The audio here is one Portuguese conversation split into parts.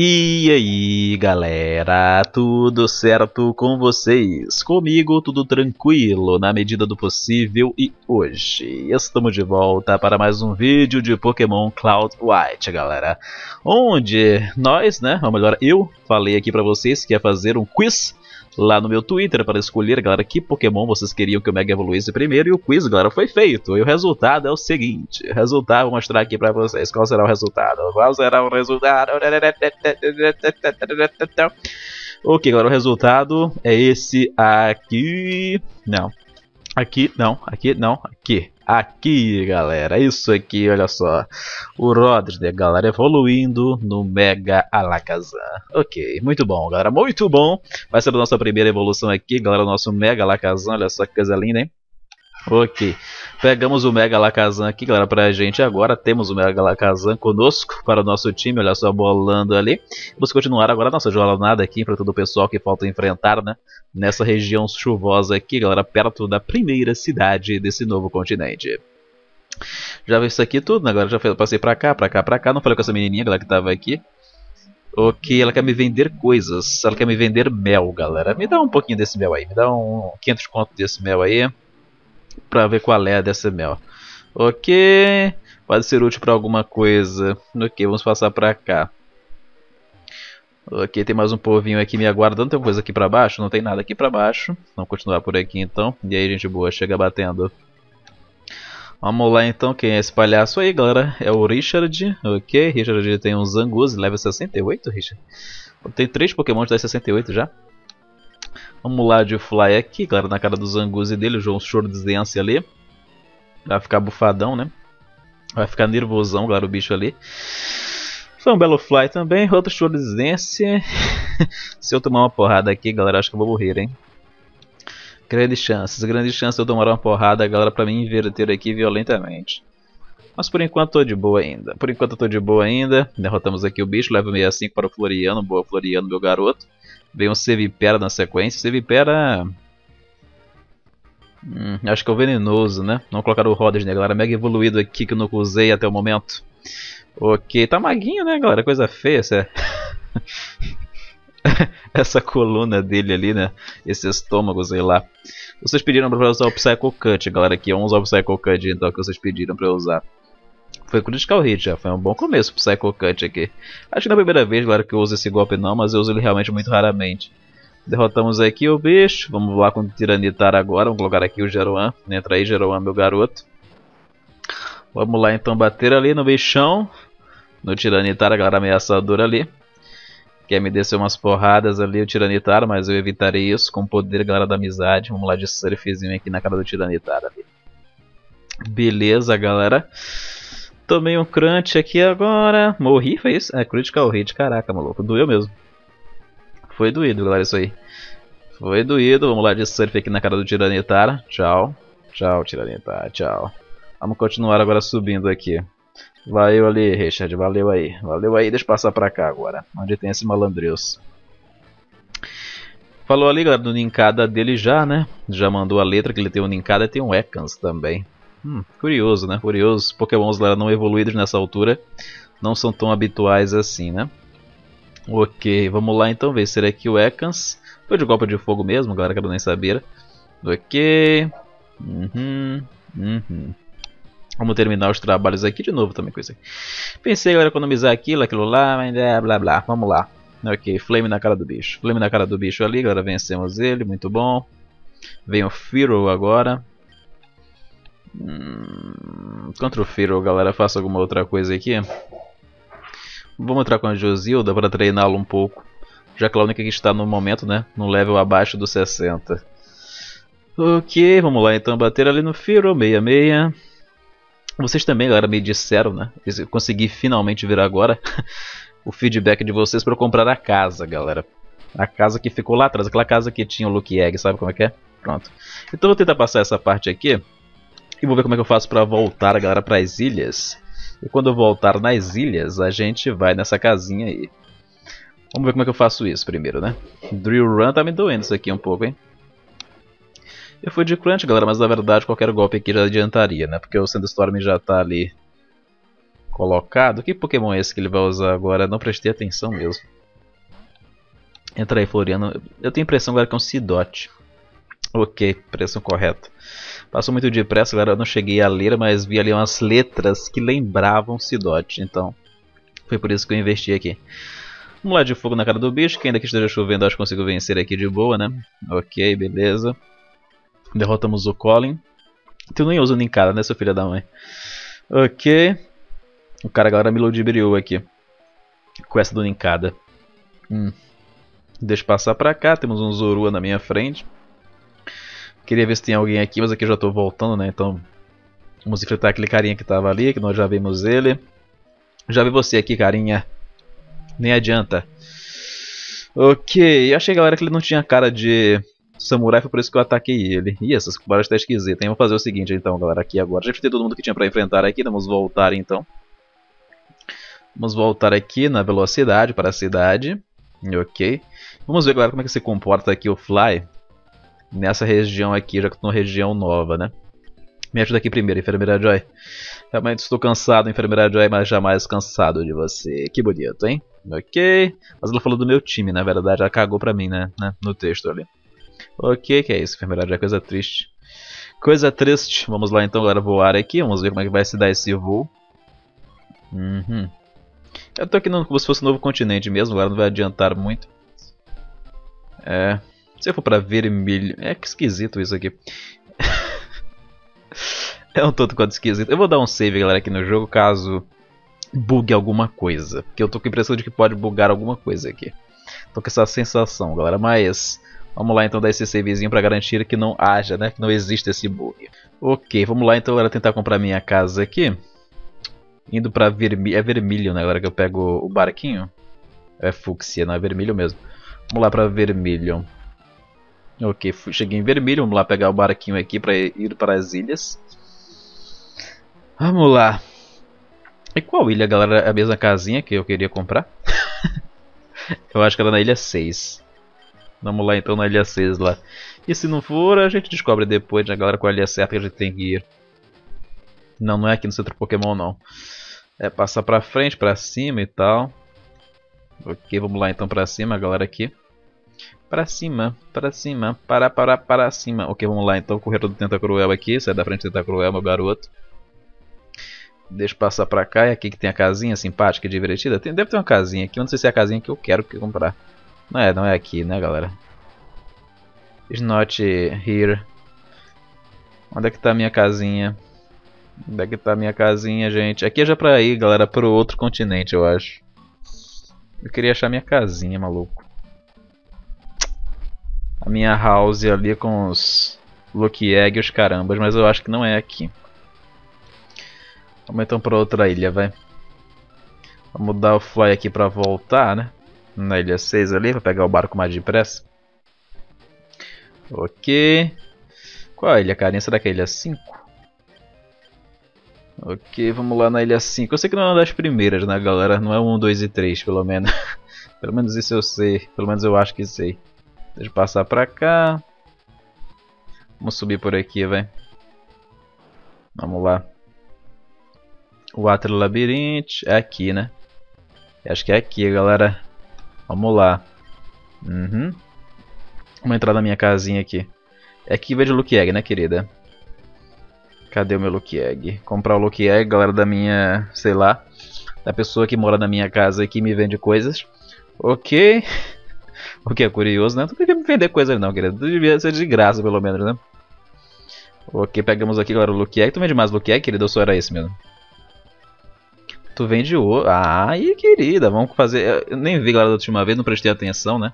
E aí galera, tudo certo com vocês? Comigo tudo tranquilo, na medida do possível e hoje estamos de volta para mais um vídeo de Pokémon Cloud White galera Onde nós, né, ou melhor eu, falei aqui para vocês que ia fazer um quiz lá no meu Twitter para escolher, galera, que Pokémon vocês queriam que o Mega evoluísse primeiro. E o quiz, galera, foi feito. E o resultado é o seguinte. Resultado, vou mostrar aqui para vocês. Qual será o resultado? Qual será o resultado? Ok, galera, o resultado é esse aqui. Não. Aqui, não. Aqui, não. Aqui. Aqui, galera, isso aqui, olha só. O Rodri, galera, evoluindo no Mega Alakazam. Ok, muito bom, galera, muito bom. Vai ser a nossa primeira evolução aqui, galera, nosso Mega Alakazam. Olha só que coisa linda, hein? Ok, pegamos o Mega Lacazan aqui, galera, pra gente agora. Temos o Mega Lacazan conosco para o nosso time, olha só, bolando ali. Vamos continuar agora a nossa jornada aqui para todo o pessoal que falta enfrentar, né? Nessa região chuvosa aqui, galera, perto da primeira cidade desse novo continente. Já vi isso aqui tudo, né? Agora já passei pra cá, pra cá, pra cá. Não falei com essa menininha, galera, que tava aqui. Ok, ela quer me vender coisas. Ela quer me vender mel, galera. Me dá um pouquinho desse mel aí. Me dá um 500 conto desse mel aí para ver qual é dessa mel. Ok, pode ser útil para alguma coisa. Ok, vamos passar para cá. Ok, tem mais um povinho aqui me aguardando. Tem coisa aqui para baixo? Não tem nada aqui para baixo. Vamos continuar por aqui então. E aí, gente boa, chega batendo. Vamos lá então, quem é esse palhaço aí, galera? É o Richard. Ok, Richard tem um Zangoose, level 68, Richard. Tem três Pokémon de 68 já. Vamos lá de Fly aqui, claro, na cara do Zanguzi dele, o João Shortzense ali. Vai ficar bufadão, né? Vai ficar nervosão, claro, o bicho ali. Foi um belo Fly também, outro Shortzense. Se eu tomar uma porrada aqui, galera, acho que eu vou morrer, hein? Grandes chances, grandes chances de eu tomar uma porrada, galera, pra me inverter aqui violentamente. Mas por enquanto tô de boa ainda. Por enquanto tô de boa ainda. Derrotamos aqui o bicho, level 65 para o Floriano. Boa Floriano, meu garoto. Vem um Sevipera na sequência. Sevipera... Hum, acho que é o venenoso, né? Não colocar o Rodas, né, galera? Mega evoluído aqui que eu nunca usei até o momento. Ok, tá maguinho, né, galera? Coisa feia, essa... essa coluna dele ali, né? Esse estômago, sei lá. Vocês pediram pra usar o Psycho Cut, galera. Aqui, vamos usar o Psycho Cut, então, que vocês pediram pra usar. Foi Critical Hit já, foi um bom começo pro Psycho Cut aqui. Acho que não é primeira vez, claro, que eu uso esse golpe não, mas eu uso ele realmente muito raramente. Derrotamos aqui o bicho, vamos lá com o Tiranitar agora, vamos colocar aqui o Jeroan. Entra aí Jeroan, meu garoto. Vamos lá então bater ali no bichão. No Tiranitar, a galera ameaçadora ali. Quer me descer umas porradas ali o Tiranitar, mas eu evitarei isso com o poder, galera, da amizade. Vamos lá de surfzinho aqui na cara do Tiranitar ali. Beleza, galera. Tomei um crunch aqui agora. Morri, foi isso? É, critical hit, caraca, maluco. Doeu mesmo. Foi doído, galera, isso aí. Foi doído. Vamos lá de surf aqui na cara do Tiranitar. Tchau. Tchau, Tiranitar. Tchau. Vamos continuar agora subindo aqui. Valeu ali, Richard. Valeu aí. Valeu aí. Deixa eu passar pra cá agora. Onde tem esse malandreus. Falou ali, galera, do Ninkada dele já, né? Já mandou a letra que ele tem um Ninkada e tem um Ekans também. Hum, curioso, né? Curioso. Os pokémons lá não evoluídos nessa altura não são tão habituais assim, né? Ok, vamos lá então ver. Será que o Ekans foi de golpe de fogo mesmo? Galera, quero nem saber. Ok. Uhum. Uhum. Vamos terminar os trabalhos aqui de novo também com isso aqui. Pensei agora economizar aquilo, aquilo lá, mas é blá blá. Vamos lá. Ok, flame na cara do bicho. Flame na cara do bicho ali, agora vencemos ele, muito bom. Vem o Firo agora. Hum, contra o Firo, galera, faça alguma outra coisa aqui. Vamos entrar com a Josilda para treiná-lo um pouco. Já que a única que está no momento, né? No level abaixo dos 60. Ok, vamos lá então bater ali no Firo, 66. Vocês também, galera, me disseram, né? Consegui finalmente ver agora o feedback de vocês para eu comprar a casa, galera. A casa que ficou lá atrás, aquela casa que tinha o Luke Egg, sabe como é que é? Pronto. Então vou tentar passar essa parte aqui. E vou ver como é que eu faço para voltar, galera, para as ilhas. E quando eu voltar nas ilhas, a gente vai nessa casinha aí. Vamos ver como é que eu faço isso primeiro, né? Drill Run tá me doendo isso aqui um pouco, hein? Eu fui de Crunch, galera, mas na verdade qualquer golpe aqui já adiantaria, né? Porque o Sandstorm já tá ali colocado. Que Pokémon é esse que ele vai usar agora? Não prestei atenção mesmo. Entra aí, Floriano. Eu tenho a impressão agora que é um Sidote. Ok, pressão correta. Passou muito depressa, agora eu não cheguei a ler, mas vi ali umas letras que lembravam Sidote. Então, foi por isso que eu investi aqui. Vamos lá de fogo na cara do bicho, que ainda que esteja chovendo, acho que consigo vencer aqui de boa, né? Ok, beleza. Derrotamos o Colin. Tu nem usa o Ninkara, né, seu filho da mãe? Ok. O cara agora me ludibriou aqui. Com essa do Ninkada. Hum. Deixa eu passar pra cá, temos um Zorua na minha frente. Queria ver se tem alguém aqui, mas aqui eu já tô voltando, né? Então, vamos enfrentar aquele carinha que tava ali, que nós já vimos ele. Já vi você aqui, carinha. Nem adianta. Ok, eu achei, galera, que ele não tinha cara de samurai, foi por isso que eu ataquei ele. Ih, essas balas estão esquisitas, hein? Vou fazer o seguinte, então, galera, aqui agora. Já enfrentei todo mundo que tinha pra enfrentar aqui, vamos voltar, então. Vamos voltar aqui na velocidade para a cidade. Ok. Vamos ver, galera, como é que se comporta aqui o Fly. Nessa região aqui, já que estou numa região nova, né? Me ajuda aqui primeiro, enfermeira Joy. Realmente estou cansado, enfermeira Joy, mas jamais cansado de você. Que bonito, hein? Ok. Mas ela falou do meu time, na verdade. Ela cagou pra mim, né? né? No texto ali. Ok, que é isso, enfermeira Joy. Coisa triste. Coisa triste. Vamos lá então agora voar aqui. Vamos ver como é que vai se dar esse voo. Uhum. Eu tô aqui no, como se fosse um novo continente mesmo, agora não vai adiantar muito. É. Se for pra vermelho. É que esquisito isso aqui. é um todo quanto esquisito. Eu vou dar um save, galera, aqui no jogo, caso bugue alguma coisa. Porque eu tô com a impressão de que pode bugar alguma coisa aqui. Tô com essa sensação, galera. Mas vamos lá então dar esse savezinho pra garantir que não haja, né? Que não existe esse bug. Ok, vamos lá então, galera, tentar comprar minha casa aqui. Indo pra vermelho. É vermelho, né? Agora que eu pego o barquinho. É fúcsia, não é vermelho mesmo. Vamos lá pra vermelho. Ok, cheguei em vermelho. Vamos lá pegar o barquinho aqui pra ir para as ilhas. Vamos lá. E qual ilha, galera? É a mesma casinha que eu queria comprar? eu acho que era na ilha 6. Vamos lá então na ilha 6 lá. E se não for, a gente descobre depois, né, galera, qual é a ilha certa que a gente tem que ir. Não, não é aqui no centro Pokémon não. É passar pra frente, pra cima e tal. Ok, vamos lá então pra cima, galera aqui. Pra cima, pra cima, para, para, para cima. Ok, vamos lá então, corredor do Tentacruel aqui. Sai da frente do Tentacruel, meu garoto. Deixa eu passar pra cá. E aqui que tem a casinha simpática e divertida. Tem, deve ter uma casinha aqui. Eu não sei se é a casinha que eu quero comprar. Não é, não é aqui, né, galera? It's not here. Onde é que tá a minha casinha? Onde é que tá a minha casinha, gente? Aqui é já pra ir, galera, pro outro continente, eu acho. Eu queria achar minha casinha, maluco. A minha house ali com os Lucky Egg e os carambas, mas eu acho que não é aqui. Vamos então pra outra ilha, vai. Vamos dar o fly aqui pra voltar, né? Na ilha 6 ali, pra pegar o barco mais depressa. Ok. Qual é a ilha, carinha? Será que é a ilha 5? Ok, vamos lá na ilha 5. Eu sei que não é uma das primeiras, né, galera? Não é 1, 2 e 3, pelo menos. pelo menos isso eu sei. Pelo menos eu acho que sei. Deixa eu passar pra cá. Vamos subir por aqui, vai. Vamos lá. O Atro Labirinte é aqui, né? Acho que é aqui, galera. Vamos lá. Uhum. Vamos entrar na minha casinha aqui. É aqui vejo o Luke Egg, né, querida? Cadê o meu Lucky Egg? Comprar o Lucky Egg, galera da minha, sei lá, da pessoa que mora na minha casa e que me vende coisas. Ok. O que é curioso, né? Não devia me vender coisas não, querido. Devia ser de graça, pelo menos, né? Ok, pegamos aqui, galera, o Lucky Egg. Tu vende mais Lucky Egg, querido? Ou só era esse mesmo? Tu vende o... Ah, aí, querida, vamos fazer... Eu nem vi, galera, da última vez, não prestei atenção, né?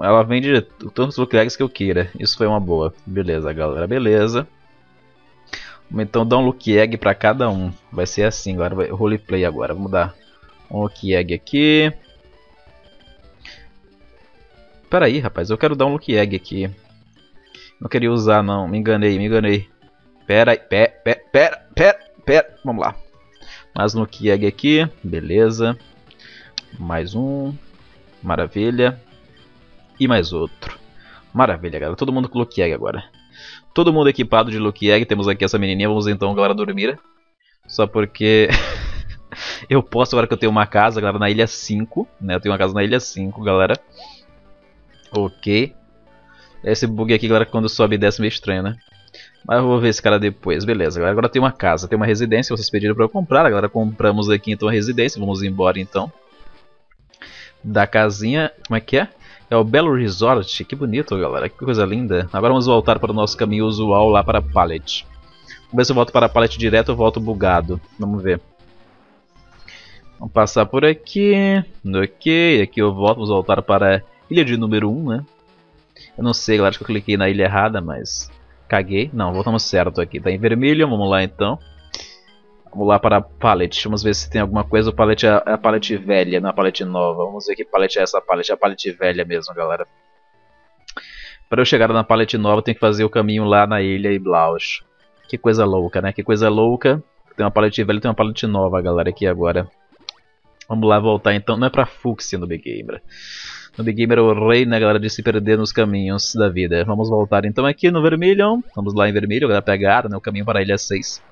Ela vende tantos Lucky Eggs que eu queira. Isso foi uma boa. Beleza, galera, beleza. Então dá um Lucky Egg pra cada um. Vai ser assim, agora roleplay agora. Vamos dar um Lucky Egg aqui. Pera aí, rapaz, eu quero dar um Lucky Egg aqui. Não queria usar não, me enganei, me enganei. Pera aí, pera, pera, pera, pera. Vamos lá. Mais um Lucky Egg aqui, beleza. Mais um, maravilha. E mais outro. Maravilha, galera. Todo mundo com Lucky Egg agora. Todo mundo equipado de Lucky Egg. Temos aqui essa menininha. Vamos então, galera, dormir. Só porque... eu posso agora que eu tenho uma casa, galera, na ilha 5, né? Eu tenho uma casa na ilha 5, galera. Ok. Esse bug aqui, galera, quando sobe e desce meio estranho, né? Mas eu vou ver esse cara depois, beleza. Galera, agora tem uma casa, tem uma residência, vocês pediram pra eu comprar. Galera, compramos aqui então a residência, vamos embora então. Da casinha, como é que é? É o Belo Resort, que bonito galera, que coisa linda. Agora vamos voltar para o nosso caminho usual lá para a Pallet. Vamos ver se eu volto para a Pallet direto ou volto bugado. Vamos ver. Vamos passar por aqui. Ok, aqui eu volto, vamos voltar para ilha de número 1, né? Eu não sei, galera, acho que eu cliquei na ilha errada, mas caguei. Não, voltamos certo aqui. Tá em vermelho, vamos lá então. Vamos lá para a palette. Vamos ver se tem alguma coisa. O palette é a palette velha, não a palette nova. Vamos ver que palette é essa palette. É a palette velha mesmo, galera. Para eu chegar na palette nova, tem que fazer o caminho lá na ilha e Blaus. Que coisa louca, né? Que coisa louca. Tem uma palette velha e tem uma palette nova, galera, aqui agora. Vamos lá voltar então. Não é pra Fuxia no Big Gamer. No Big Gamer o rei, né, galera, de se perder nos caminhos da vida. Vamos voltar então aqui no vermelho. Vamos lá em vermelho, galera, pegar né, o caminho para a ilha 6.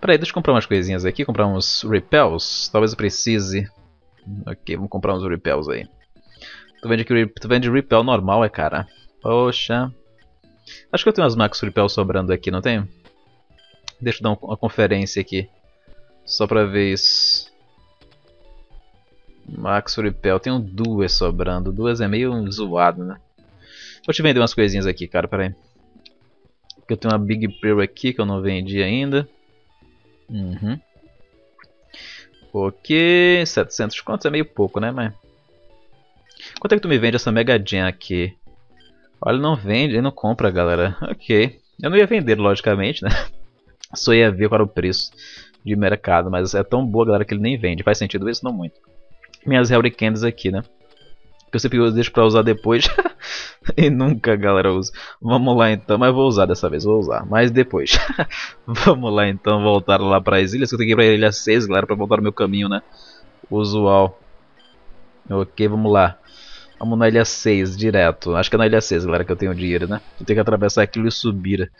Peraí, deixa eu comprar umas coisinhas aqui. Comprar uns repels. Talvez eu precise. Ok, vamos comprar uns repels aí. Tu vende, que, tu vende repel normal, é cara? Poxa. Acho que eu tenho umas max repel sobrando aqui, não tenho? Deixa eu dar uma conferência aqui. Só pra ver isso. Max Repel, tenho duas sobrando. Duas é meio zoado, né? Vou te vender umas coisinhas aqui, cara, peraí. Eu tenho uma Big Pearl aqui que eu não vendi ainda. Uhum. Ok, 700 contos é meio pouco, né, mas... Quanto é que tu me vende essa Mega Gen aqui? Olha, não vende, ele não compra, galera. Ok. Eu não ia vender, logicamente, né? Só ia ver qual era o preço de mercado, mas é tão boa, galera, que ele nem vende. Faz sentido isso? Não muito. Minhas Hurricanes aqui, né? Que eu sempre deixo pra usar depois. e nunca, galera, usa. Vamos lá então, mas vou usar dessa vez, vou usar. Mas depois. Vamos lá então, voltar lá para as ilhas. Eu tenho que ir pra ilha 6, galera, pra voltar no meu caminho, né? Usual. Ok, vamos lá. Vamos na ilha 6, direto. Acho que é na ilha 6, galera, que eu tenho dinheiro, né? Eu tenho que atravessar aquilo e subir.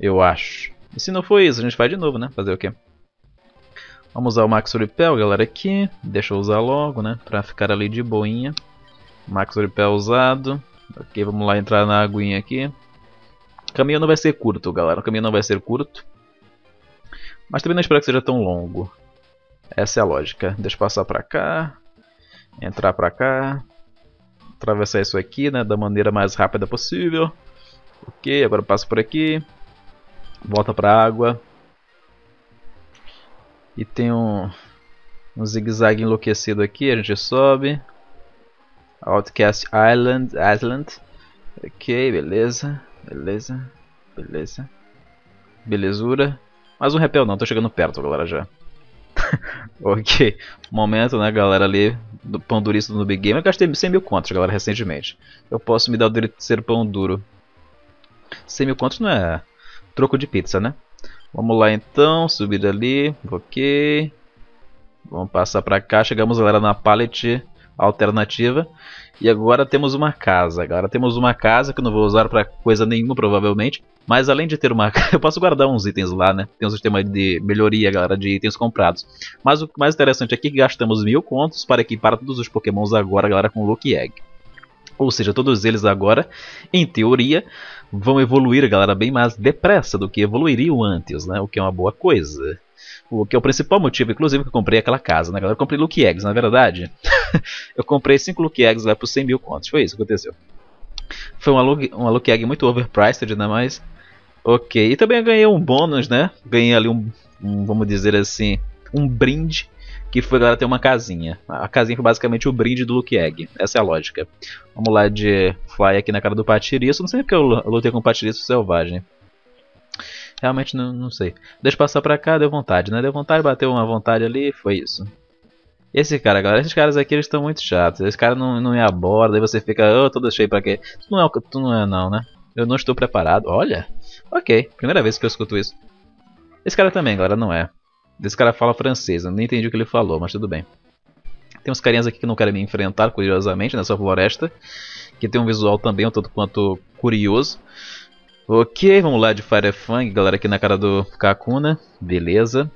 Eu acho. E se não for isso, a gente faz de novo, né? Fazer o quê? Vamos usar o Max Repel, galera, aqui. Deixa eu usar logo, né? Pra ficar ali de boinha. Max Repel usado. Ok, vamos lá entrar na aguinha aqui. O caminho não vai ser curto, galera. O caminho não vai ser curto. Mas também não espero que seja tão longo. Essa é a lógica. Deixa eu passar pra cá. Entrar pra cá. Atravessar isso aqui, né? Da maneira mais rápida possível. Ok, agora passo por aqui. Volta pra água. E tem um, um zigue-zague enlouquecido aqui. A gente sobe. Outcast Island, Island. Ok, beleza. Beleza. Beleza. Belezura. Mais um repel não, tô chegando perto, galera, já. ok. Momento, né, galera, ali do pão durista no Big Game. Eu gastei 100 mil contos, galera, recentemente. Eu posso me dar o direito de ser pão duro. 100 mil contos não é troco de pizza, né? Vamos lá então, subir ali. Ok. Vamos passar pra cá. Chegamos, galera, na pallet alternativa. E agora temos uma casa. Agora temos uma casa que eu não vou usar para coisa nenhuma, provavelmente. Mas além de ter uma eu posso guardar uns itens lá, né? Tem um sistema de melhoria, galera, de itens comprados. Mas o mais interessante aqui é que gastamos mil contos para equipar todos os pokémons agora, galera, com Lucky Egg. Ou seja, todos eles agora, em teoria, vão evoluir, galera, bem mais depressa do que evoluiriam antes, né? O que é uma boa coisa. O que é o principal motivo, inclusive, que eu comprei aquela casa, né, galera? Eu comprei Lucky Eggs, na verdade. eu comprei 5 Lucky Eggs lá por 100 mil contos. Foi isso que aconteceu. Foi uma, uma Lucky Egg muito overpriced, né? Mas. Ok. E também ganhei um bônus, né? Ganhei ali um, um vamos dizer assim, um brinde que foi galera ter uma casinha. A casinha foi basicamente o brinde do Luke Egg. Essa é a lógica. Vamos lá de fly aqui na cara do patiriço. Não sei porque eu lutei com o patiriço selvagem. Realmente não, não sei. Deixa eu passar pra cá, deu vontade, né? Deu vontade, bateu uma vontade ali, foi isso. Esse cara, galera, esses caras aqui eles estão muito chatos. Esse cara não, não me aborda, aí você fica, oh, todo cheio pra quê? Tu não, é, tu não é não, né? Eu não estou preparado. Olha, ok, primeira vez que eu escuto isso. Esse cara também, galera, não é. Esse cara fala francês, eu nem entendi o que ele falou, mas tudo bem. Tem uns carinhas aqui que não querem me enfrentar, curiosamente, nessa floresta. Que tem um visual também um tanto quanto curioso. Ok, vamos lá de Firefang, galera, aqui na cara do Kakuna. Beleza.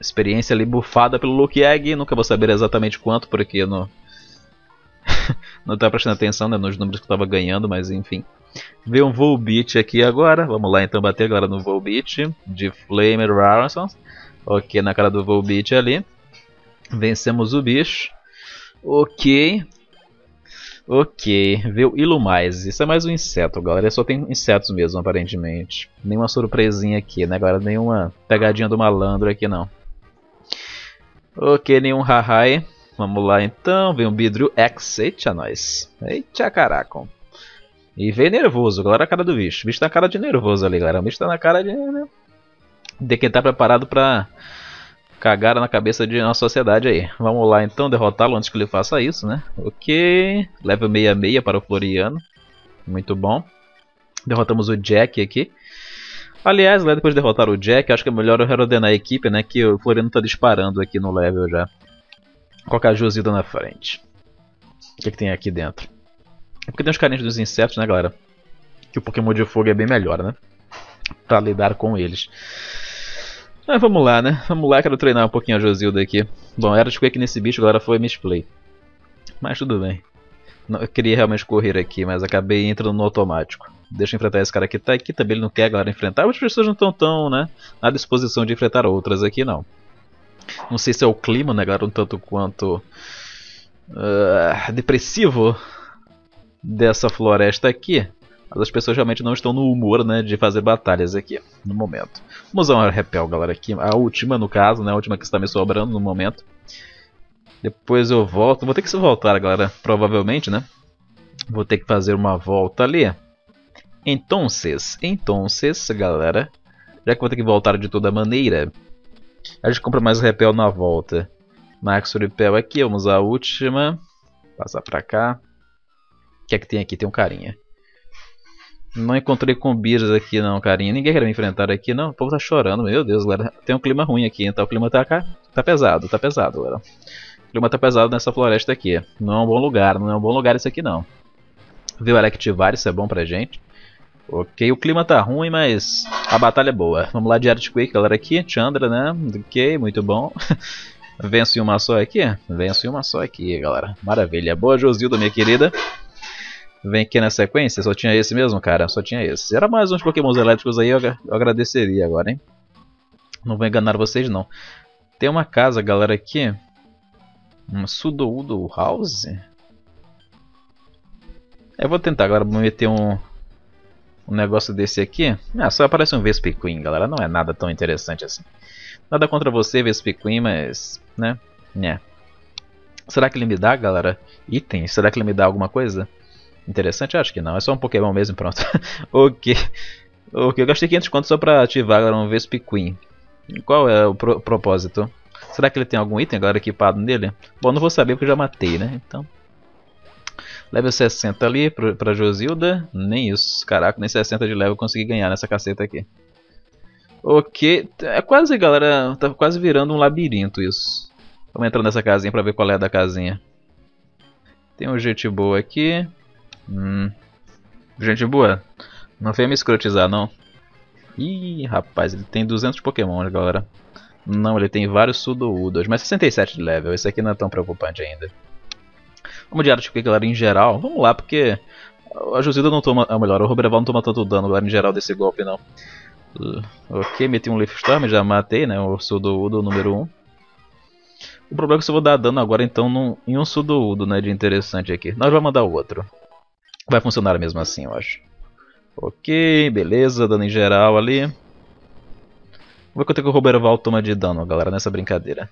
experiência ali bufada pelo Luke Egg. Nunca vou saber exatamente quanto, porque não, não estava prestando atenção né, nos números que eu estava ganhando, mas enfim. Vê um Volbeat aqui agora. Vamos lá então bater agora no Volbeat de Flamer Rarson. Ok, na cara do Volbeat ali. Vencemos o bicho. Ok. Ok, veio Ilumais. Isso é mais um inseto, galera. Só tem insetos mesmo, aparentemente. Nenhuma surpresinha aqui, né, galera? Nenhuma pegadinha do malandro aqui, não. Ok, nenhum Rahai. Vamos lá então. Vem um Bidru X. Eita, nós. Eita, caraca. E veio nervoso, galera. A cara do bicho. O bicho tá na cara de nervoso ali, galera. O bicho tá na cara de. Né? De quem tá preparado pra cagaram na cabeça de nossa sociedade aí. Vamos lá então derrotá-lo antes que ele faça isso, né? Ok. Level 66 para o Floriano. Muito bom. Derrotamos o Jack aqui. Aliás, depois de derrotar o Jack, acho que é melhor eu reordenar a equipe, né? Que o Floriano está disparando aqui no level já. Colocar a Josilda na frente. O que, é que tem aqui dentro? É porque tem os carinhos dos insetos, né, galera? Que o Pokémon de fogo é bem melhor, né? Pra lidar com eles. Mas vamos lá, né? Vamos lá, quero treinar um pouquinho a Josilda aqui. Bom, era de Quake nesse bicho, agora foi misplay. Mas tudo bem. Não, eu queria realmente correr aqui, mas acabei entrando no automático. Deixa eu enfrentar esse cara que tá aqui, também ele não quer galera enfrentar. As pessoas não estão tão, né, na disposição de enfrentar outras aqui, não. Não sei se é o clima, né, galera, um tanto quanto uh, depressivo dessa floresta aqui. Mas as pessoas realmente não estão no humor, né, de fazer batalhas aqui, no momento. Vamos usar uma repel, galera, aqui. A última, no caso, né, a última que está me sobrando no momento. Depois eu volto. Vou ter que se voltar, galera, provavelmente, né. Vou ter que fazer uma volta ali. Entonces, entonces, galera, já que vou ter que voltar de toda maneira, a gente compra mais repel na volta. Max Repel aqui, vamos a última. Passar pra cá. O que é que tem aqui? Tem um carinha. Não encontrei combis aqui não, carinha. Ninguém quer me enfrentar aqui não. O povo tá chorando, meu Deus, galera. Tem um clima ruim aqui, então o clima tá, tá pesado, tá pesado, galera. O clima tá pesado nessa floresta aqui. Não é um bom lugar, não é um bom lugar isso aqui não. Viu Electivar, isso é bom pra gente. Ok, o clima tá ruim, mas a batalha é boa. Vamos lá de Earthquake, galera, aqui. Chandra, né? Ok, muito bom. Venço em uma só aqui? Venço em uma só aqui, galera. Maravilha. Boa, Josilda, minha querida. Vem aqui na sequência, só tinha esse mesmo, cara? Só tinha esse. Era mais uns pokémons elétricos aí, eu, eu agradeceria agora, hein? Não vou enganar vocês, não. Tem uma casa, galera, aqui. Um Sudoudo House? Eu vou tentar agora meter um, um negócio desse aqui. Ah, só aparece um Vespiquen, galera. Não é nada tão interessante assim. Nada contra você, Vespiquen, mas... Né? Né. Será que ele me dá, galera, itens? Será que ele me dá alguma coisa? Interessante? Acho que não. É só um Pokémon mesmo pronto. ok. Ok, eu gastei 500 contos só pra ativar agora um Vespiquen. Qual é o pro propósito? Será que ele tem algum item agora equipado nele? Bom, não vou saber porque eu já matei, né? Então... Level 60 ali pra, pra Josilda. Nem isso. Caraca, nem 60 de level eu consegui ganhar nessa caceta aqui. Ok. É quase, galera. Tá quase virando um labirinto isso. Vamos entrar nessa casinha pra ver qual é a da casinha. Tem um gente boa aqui. Hum. Gente boa. Não venha me escrotizar, não. Ih, rapaz, ele tem 200 Pokémon, galera. Não, ele tem vários Sudoudos, mas 67 de level. Esse aqui não é tão preocupante ainda. Vamos de Arctic, galera, em geral. Vamos lá, porque a Josilda não toma... Ou melhor, o Rubreval não toma tanto dano, galera, em geral, desse golpe, não. Uh, ok, meti um Leaf Storm, já matei, né, o Sudoudo número 1. O problema é que se eu vou dar dano agora, então, num, em um Sudoudo, né, de interessante aqui. Nós vamos mandar outro. Vai funcionar mesmo assim, eu acho. Ok, beleza, dano em geral ali. Vamos ver quanto é que o Roberval toma de dano, galera, nessa brincadeira.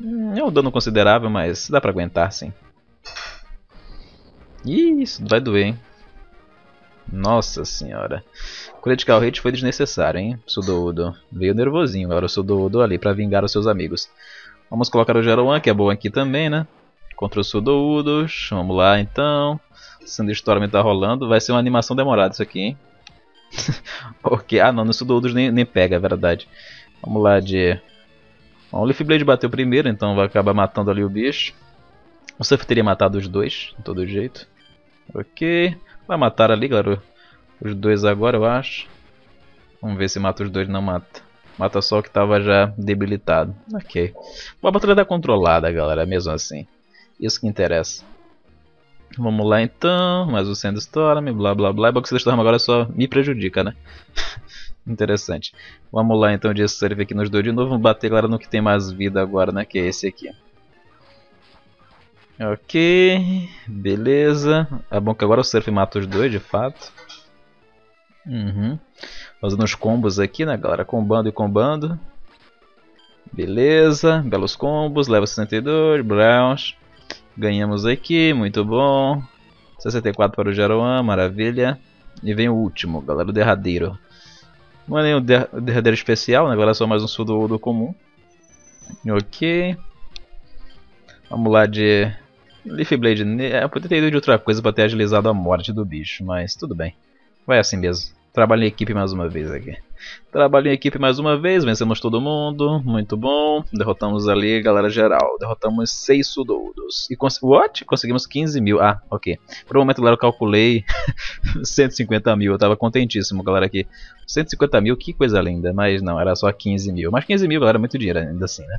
Hum, é um dano considerável, mas dá pra aguentar, sim. Ih, isso vai doer, hein. Nossa senhora. Critical Hit foi desnecessário, hein, Sudoudo. Veio nervosinho agora o Sudoudo ali pra vingar os seus amigos. Vamos colocar o Jeroan, que é bom aqui também, né? Contra os Sudoudos. Vamos lá, então. Sandstorm tá rolando. Vai ser uma animação demorada isso aqui, hein? ok, ah não, no Sudoudos nem, nem pega, é verdade. Vamos lá de... Bom, o Leaf Blade bateu primeiro, então vai acabar matando ali o bicho. O Surf teria matado os dois, de todo jeito. Ok, vai matar ali, galera. Os dois agora, eu acho. Vamos ver se mata os dois, não mata. Mata só o que tava já debilitado. Ok. Uma batalha controlada, galera, mesmo assim. Isso que interessa. Vamos lá então, mais o Sandstorm, blá blá blá. É bom que o Sandstorm agora só me prejudica, né? Interessante. Vamos lá então de surf aqui nos dois de novo. Vamos bater galera no que tem mais vida agora, né? Que é esse aqui. Ok, beleza. É bom que agora o surf mata os dois de fato. Uhum. Fazendo os combos aqui, né galera? Combando e combando. Beleza, belos combos, level 62, Browns. Ganhamos aqui, muito bom. 64 para o Jeroan, maravilha. E vem o último, galera, o derradeiro. Não é nem o derradeiro especial, né? Agora é só mais um sudo comum. Ok. Vamos lá de Leaf Blade. Eu ter ido de outra coisa para ter agilizado a morte do bicho, mas tudo bem. Vai assim mesmo. Trabalho em equipe mais uma vez aqui. Trabalho em equipe mais uma vez, vencemos todo mundo, muito bom. Derrotamos ali galera geral. Derrotamos 6 sudoudos. E cons what? Conseguimos 15 mil. Ah, ok. Por um momento, galera, eu calculei 150 mil. Eu tava contentíssimo, galera, aqui. 150 mil, que coisa linda. Mas não, era só 15 mil. Mas 15 mil, galera, é muito dinheiro ainda assim, né?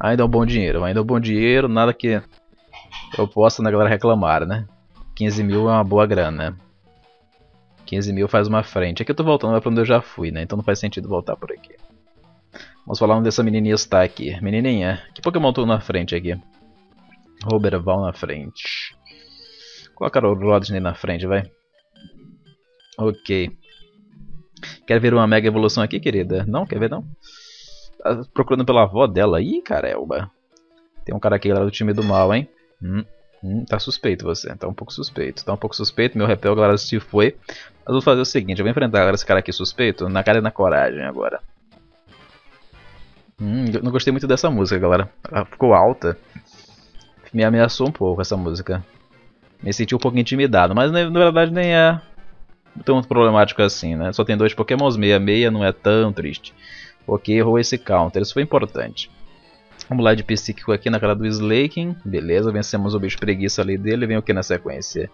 Ainda é um bom dinheiro, ainda é um bom dinheiro. Nada que eu possa, né, galera, reclamar, né? 15 mil é uma boa grana. 15 mil faz uma frente. Aqui eu tô voltando pra onde eu já fui, né? Então não faz sentido voltar por aqui. Vamos falar onde essa menininha está aqui. Menininha, que Pokémon tô na frente aqui? Roberval na frente. Coloca o Rodney na frente, vai. Ok. Quer ver uma mega evolução aqui, querida? Não? Quer ver não? Tá procurando pela avó dela. Ih, caramba. Tem um cara aqui lá do time do mal, hein? Hum. Hum, tá suspeito você, tá um pouco suspeito, tá um pouco suspeito, meu repel, galera, se foi. Mas vou fazer o seguinte, eu vou enfrentar galera, esse cara aqui suspeito, na cara e na coragem agora. Hum, não gostei muito dessa música, galera. Ela ficou alta. Me ameaçou um pouco essa música. Me senti um pouco intimidado, mas na verdade nem é tão problemático assim, né? Só tem dois pokémons meia, meia não é tão triste. Ok, errou esse counter, isso foi importante. Vamos lá de psíquico aqui na cara do Slaking. Beleza, vencemos o bicho preguiça ali dele. Vem o que na sequência?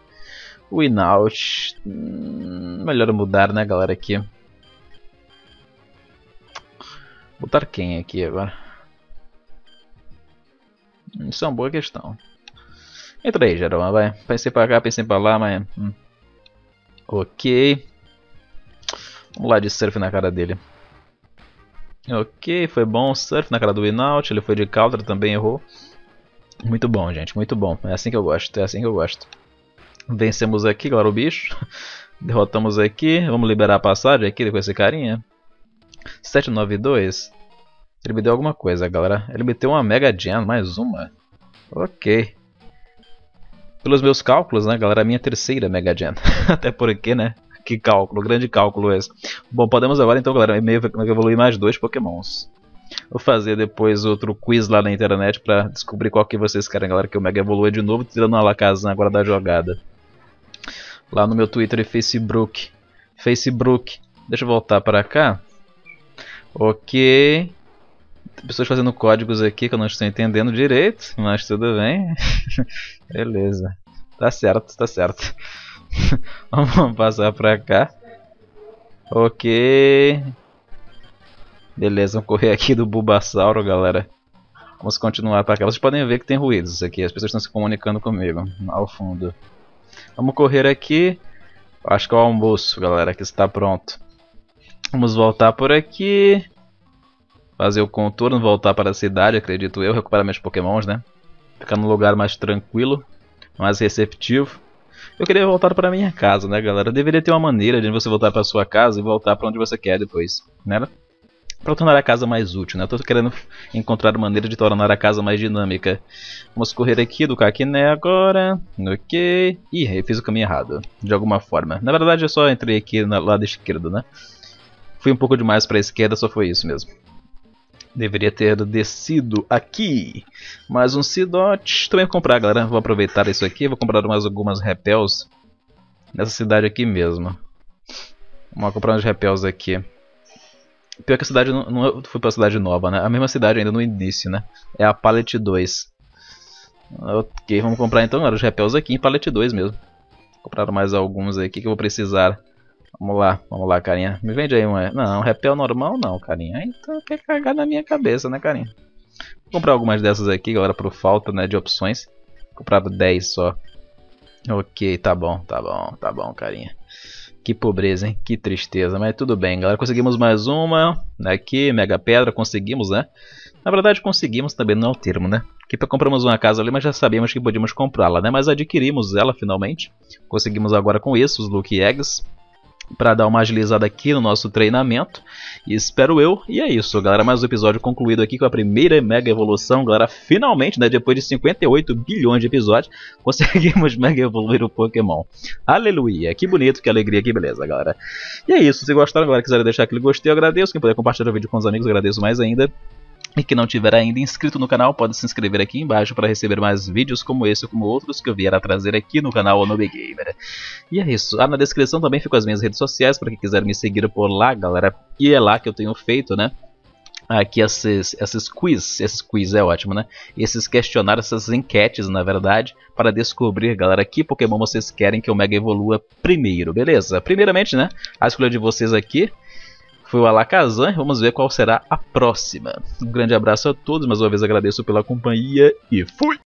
O Inaut. Hum, melhor mudar, né, galera, aqui. Botar quem aqui agora? Isso é uma boa questão. Entra aí, Jeroma, vai. Pensei pra cá, pensei pra lá, mas... Hum. Ok. Vamos lá de surf na cara dele. Ok, foi bom. Surf na cara do Winout, ele foi de counter, também errou. Muito bom, gente, muito bom. É assim que eu gosto, é assim que eu gosto. Vencemos aqui, galera, o bicho. Derrotamos aqui. Vamos liberar a passagem aqui com esse carinha. 792. Ele me deu alguma coisa, galera. Ele me deu uma Mega Gen, mais uma. Ok. Pelos meus cálculos, né, galera, a minha terceira Mega Gen. Até porque, né, que cálculo, grande cálculo esse. Bom, podemos agora então, galera, evoluir mais dois pokémons. Vou fazer depois outro quiz lá na internet pra descobrir qual que vocês querem, galera, que o Mega evolua de novo, tirando uma Lacazan agora da jogada. Lá no meu Twitter e Facebook. Facebook. Deixa eu voltar pra cá. Ok. Tem pessoas fazendo códigos aqui que eu não estou entendendo direito, mas tudo bem. Beleza. Tá certo, tá certo. Vamos passar pra cá. Ok. Beleza, vamos correr aqui do Bulbasauro, galera. Vamos continuar para cá. Vocês podem ver que tem ruídos aqui. As pessoas estão se comunicando comigo ao fundo. Vamos correr aqui. Acho que é o almoço, galera, que está pronto. Vamos voltar por aqui. Fazer o contorno, voltar para a cidade, acredito eu. Recuperar meus pokémons, né? Ficar num lugar mais tranquilo, mais receptivo. Eu queria voltar para minha casa, né, galera? Deveria ter uma maneira de você voltar para sua casa e voltar para onde você quer depois, né? Para tornar a casa mais útil, né? Eu tô querendo encontrar maneira de tornar a casa mais dinâmica. Vamos correr aqui do Kakiné agora. Ok. Ih, eu fiz o caminho errado. De alguma forma. Na verdade, eu só entrei aqui no lado esquerdo, né? Fui um pouco demais para a esquerda, só foi isso mesmo. Deveria ter descido aqui. Mais um Sidot. Também vou comprar, galera. Vou aproveitar isso aqui. Vou comprar mais algumas repels. Nessa cidade aqui mesmo. Vamos comprar uns repels aqui. Pior que a cidade não, não fui pra cidade nova, né? A mesma cidade ainda no início, né? É a Palette 2. Ok, vamos comprar então galera, os repels aqui em Palette 2 mesmo. Comprar mais alguns aqui que eu vou precisar Vamos lá, vamos lá, carinha. Me vende aí um. Não, repel normal não, carinha. Então quer cagar na minha cabeça, né, carinha? Vou comprar algumas dessas aqui, galera, por falta né, de opções. Comprado 10 só. Ok, tá bom, tá bom, tá bom, carinha. Que pobreza, hein? Que tristeza, mas tudo bem, galera. Conseguimos mais uma. Aqui, Mega Pedra, conseguimos, né? Na verdade, conseguimos também, não é o termo, né? Que compramos uma casa ali, mas já sabíamos que podíamos comprá-la, né? Mas adquirimos ela finalmente. Conseguimos agora com isso, os Lucky Eggs para dar uma agilizada aqui no nosso treinamento. E espero eu. E é isso, galera. Mais um episódio concluído aqui com a primeira mega evolução, galera. Finalmente, né, depois de 58 bilhões de episódios, conseguimos mega evoluir o Pokémon. Aleluia! Que bonito, que alegria, que beleza, galera. E é isso. Se gostaram, galera, quiserem deixar aquele gostei, eu agradeço. Quem puder compartilhar o vídeo com os amigos, eu agradeço mais ainda. E que não tiver ainda inscrito no canal, pode se inscrever aqui embaixo para receber mais vídeos como esse ou como outros que eu vier a trazer aqui no canal Onobe Gamer. E é isso, ah, na descrição também ficam as minhas redes sociais para quem quiser me seguir por lá, galera. E é lá que eu tenho feito, né? Aqui esses, esses quiz, esses quiz é ótimo, né? Esses questionários, essas enquetes, na verdade, para descobrir, galera, que Pokémon vocês querem que eu Mega evolua primeiro, beleza? Primeiramente, né, a escolha de vocês aqui foi o Alakazam. Vamos ver qual será a próxima. Um grande abraço a todos, mais uma vez agradeço pela companhia e fui!